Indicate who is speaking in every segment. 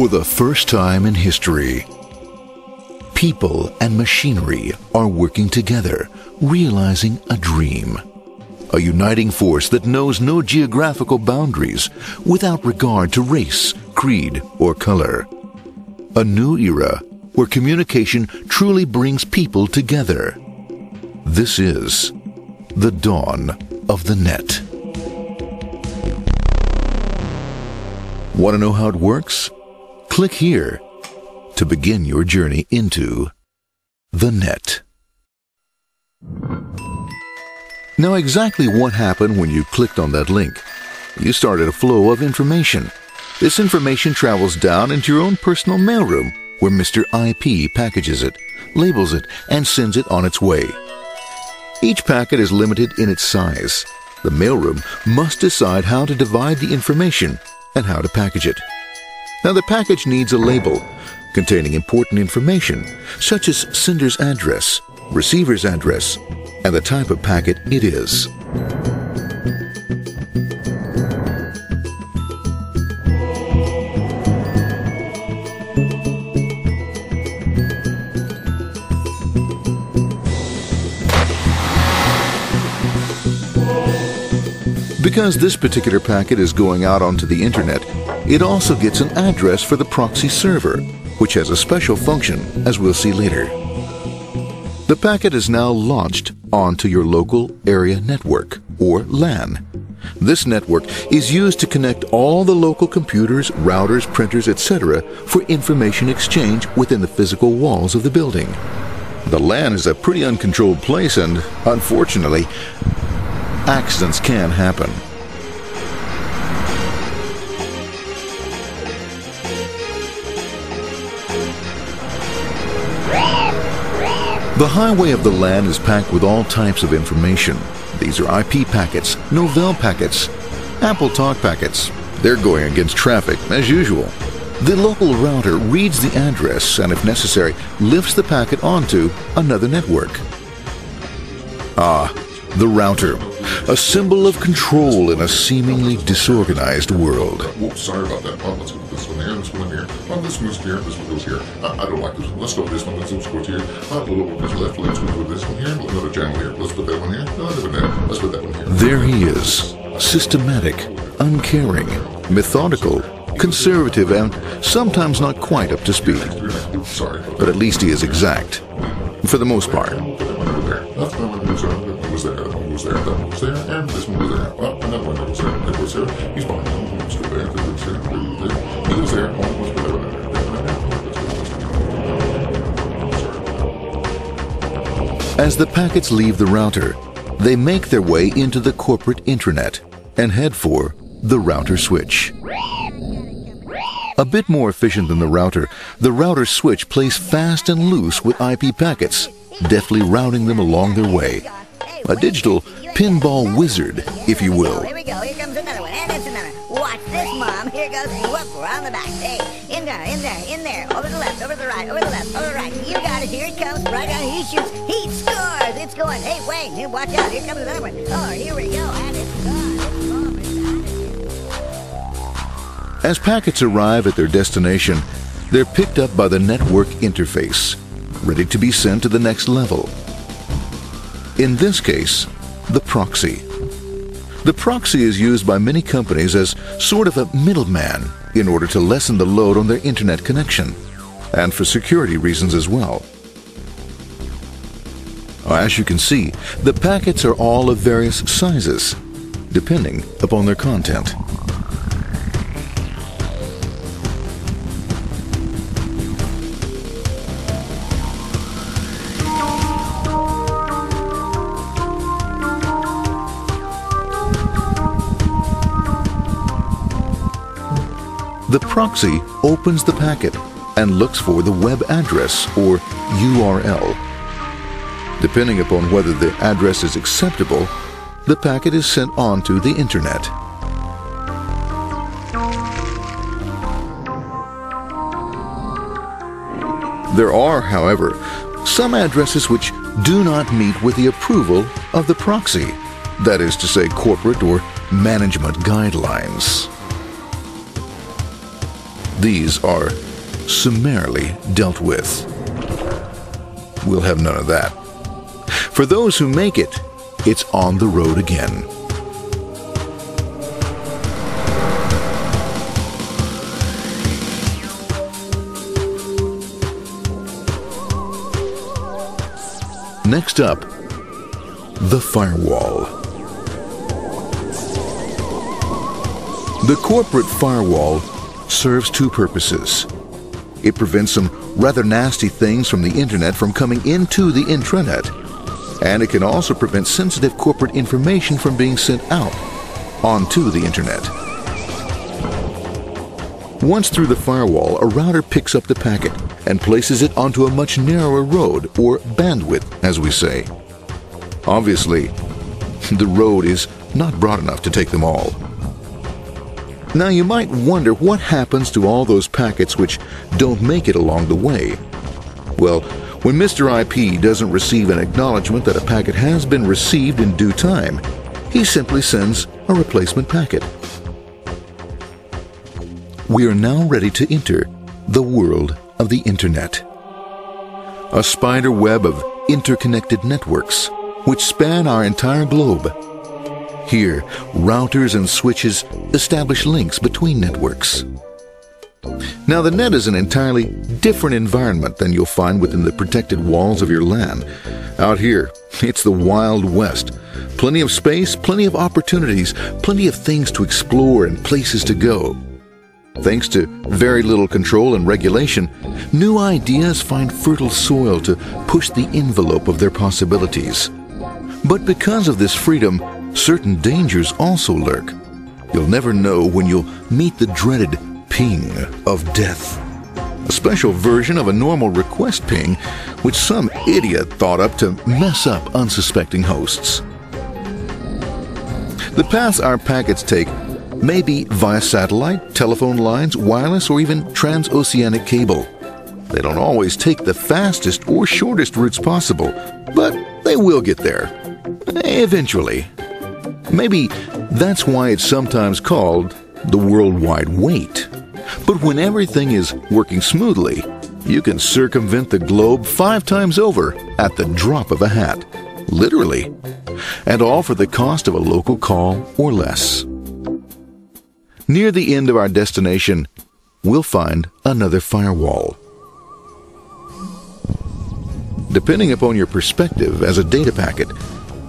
Speaker 1: For the first time in history, people and machinery are working together, realizing a dream. A uniting force that knows no geographical boundaries without regard to race, creed, or color. A new era where communication truly brings people together. This is the dawn of the net. Want to know how it works? Click here to begin your journey into the net. Now, exactly what happened when you clicked on that link? You started a flow of information. This information travels down into your own personal mailroom where Mr. IP packages it, labels it, and sends it on its way. Each packet is limited in its size. The mailroom must decide how to divide the information and how to package it. Now, the package needs a label containing important information such as sender's address, receiver's address, and the type of packet it is. Because this particular packet is going out onto the internet, it also gets an address for the proxy server, which has a special function, as we'll see later. The packet is now launched onto your local area network, or LAN. This network is used to connect all the local computers, routers, printers, etc. for information exchange within the physical walls of the building. The LAN is a pretty uncontrolled place and, unfortunately, accidents can happen. The highway of the LAN is packed with all types of information. These are IP packets, Novell packets, Apple Talk packets. They're going against traffic, as usual. The local router reads the address and, if necessary, lifts the packet onto another network. Ah, the router, a symbol of control in a seemingly disorganized world.
Speaker 2: Sorry about that. Oh, let's go this one here, this one here. Oh, this one here, this one goes here. Uh, I don't like this one. Let's go with this one. Let's go here. Uh, a little bit left. Let's this one here. Another channel here. Let's put that one here. No, another there. Let's put that one here.
Speaker 1: There he is, systematic, uncaring, methodical, conservative, and sometimes not quite up to speed.
Speaker 2: Sorry.
Speaker 1: But at least he is exact, for the most part.
Speaker 2: Was there. That one was there. Was was. And this one was there. Oh, and that one was there. That was there. He's fine. That one was there. That was there. That was there. He was there. One there.
Speaker 1: As the packets leave the router, they make their way into the corporate intranet and head for the router switch. A bit more efficient than the router, the router switch plays fast and loose with IP packets, deftly routing them along their way. A digital pinball wizard, if you will.
Speaker 3: Here we go. Here comes another one. And it's another. Watch this, Mom. Here goes. Whoop. We're on the back. Hey, in there, in there, in there. Over the left, over the right, over the left, over the right. You got it. Here it comes. Right on. He shoots. He scores. It's going. Hey, wait. Here, watch out. Here comes another one. Oh, here we go. And it's gone. It's gone.
Speaker 1: As packets arrive at their destination, they're picked up by the network interface, ready to be sent to the next level. In this case, the proxy. The proxy is used by many companies as sort of a middleman in order to lessen the load on their internet connection, and for security reasons as well. As you can see, the packets are all of various sizes, depending upon their content. The proxy opens the packet and looks for the web address or URL. Depending upon whether the address is acceptable, the packet is sent on to the internet. There are, however, some addresses which do not meet with the approval of the proxy, that is to say, corporate or management guidelines. These are summarily dealt with. We'll have none of that. For those who make it, it's on the road again. Next up, the firewall. The corporate firewall serves two purposes. It prevents some rather nasty things from the internet from coming into the intranet, and it can also prevent sensitive corporate information from being sent out onto the internet. Once through the firewall, a router picks up the packet and places it onto a much narrower road, or bandwidth, as we say. Obviously, the road is not broad enough to take them all. Now you might wonder what happens to all those packets which don't make it along the way. Well, when Mr. IP doesn't receive an acknowledgement that a packet has been received in due time, he simply sends a replacement packet we are now ready to enter the world of the Internet. A spider web of interconnected networks which span our entire globe. Here, routers and switches establish links between networks. Now, the net is an entirely different environment than you'll find within the protected walls of your LAN. Out here, it's the Wild West. Plenty of space, plenty of opportunities, plenty of things to explore and places to go. Thanks to very little control and regulation, new ideas find fertile soil to push the envelope of their possibilities. But because of this freedom, certain dangers also lurk. You'll never know when you'll meet the dreaded ping of death. A special version of a normal request ping, which some idiot thought up to mess up unsuspecting hosts. The paths our packets take may be via satellite, telephone lines, wireless, or even transoceanic cable. They don't always take the fastest or shortest routes possible, but they will get there. Eventually. Maybe that's why it's sometimes called the worldwide wait. But when everything is working smoothly, you can circumvent the globe five times over at the drop of a hat. Literally. And all for the cost of a local call or less. Near the end of our destination, we'll find another firewall. Depending upon your perspective as a data packet,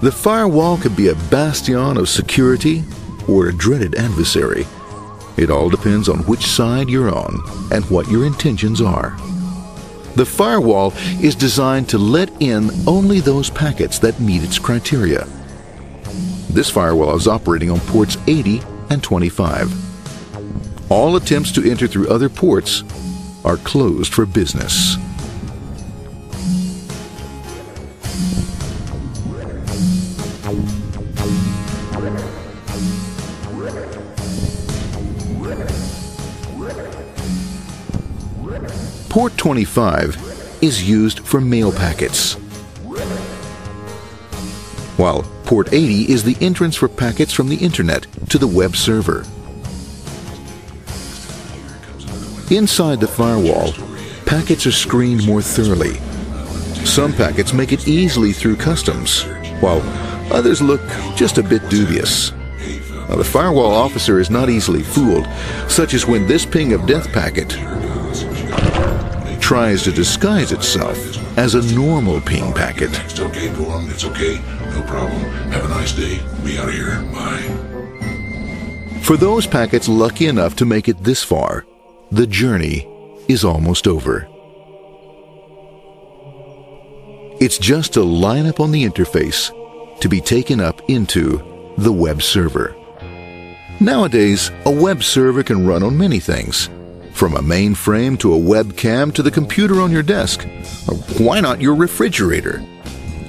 Speaker 1: the firewall could be a bastion of security or a dreaded adversary. It all depends on which side you're on and what your intentions are. The firewall is designed to let in only those packets that meet its criteria. This firewall is operating on ports 80 and 25 all attempts to enter through other ports are closed for business. 25 is used for mail packets, while Port 80 is the entrance for packets from the Internet to the web server. Inside the firewall, packets are screened more thoroughly. Some packets make it easily through customs, while others look just a bit dubious. Now, the firewall officer is not easily fooled, such as when this ping of death packet tries to disguise itself as a normal ping packet.
Speaker 2: It's okay. It's okay. No problem. Have a nice day. Be out of here. Bye.
Speaker 1: For those packets lucky enough to make it this far, the journey is almost over. It's just a line up on the interface to be taken up into the web server. Nowadays, a web server can run on many things, from a mainframe to a webcam to the computer on your desk. Uh, why not your refrigerator?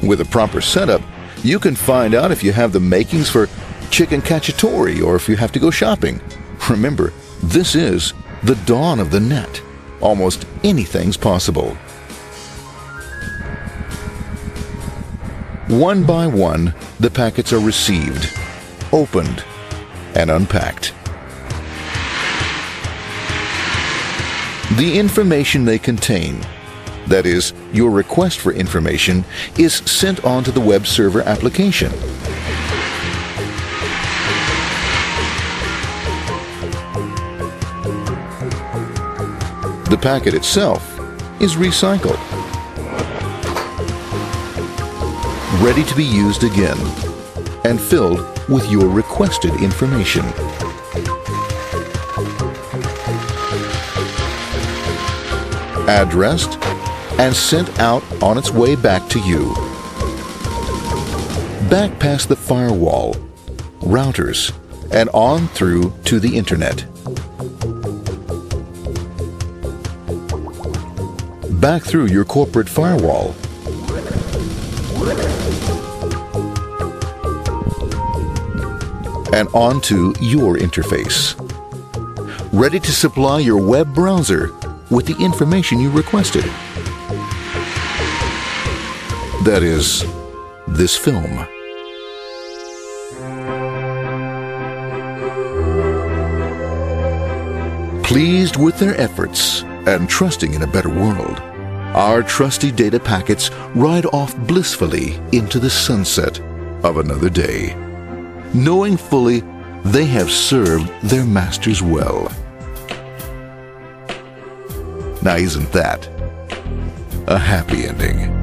Speaker 1: With a proper setup, you can find out if you have the makings for chicken cacciatore or if you have to go shopping. Remember, this is the dawn of the net. Almost anything's possible. One by one, the packets are received, opened, and unpacked. The information they contain, that is, your request for information, is sent on to the web server application. The packet itself is recycled, ready to be used again, and filled with your requested information. Addressed and sent out on its way back to you. Back past the firewall, routers, and on through to the internet. back through your corporate firewall. And onto your interface. Ready to supply your web browser with the information you requested. That is, this film. Pleased with their efforts and trusting in a better world, our trusty data packets ride off blissfully into the sunset of another day, knowing fully they have served their masters well. Now, isn't that a happy ending?